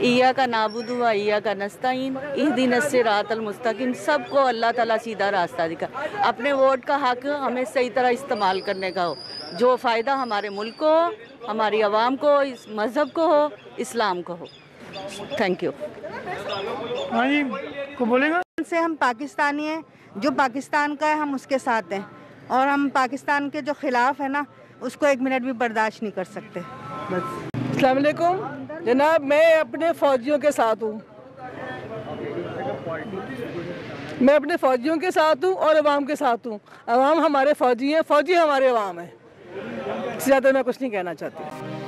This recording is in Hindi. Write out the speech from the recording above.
ईया का नाबुदु व ईया का नस्ताइन इस दिन से रातल मुस्तकिम सबको अल्लाह ताला सीधा रास्ता दिखा। अपने वोट का हक हमें सही तरह इस्तेमाल करने का हो। जो फ़ायदा हमारे मुल्क को हो हमारी आवाम को इस मज़हब को हो इस्लाम को हो। थैंक यू हाँ जी को बोलेगा? से हम पाकिस्तानी हैं। जो पाकिस्तान का है हम उसके साथ हैं। और हम पाकिस्तान के जो खिलाफ है ना उसको एक मिनट भी बर्दाश्त नहीं कर सकते। बस अलैक्म जनाब, मैं अपने फौजियों के साथ हूँ। मैं अपने फौजियों के साथ हूँ और अवाम के साथ हूँ। अवाम हमारे फौजी हैं, फौजी हमारे अवाम हैं। ज़्यादा मैं कुछ नहीं कहना चाहती।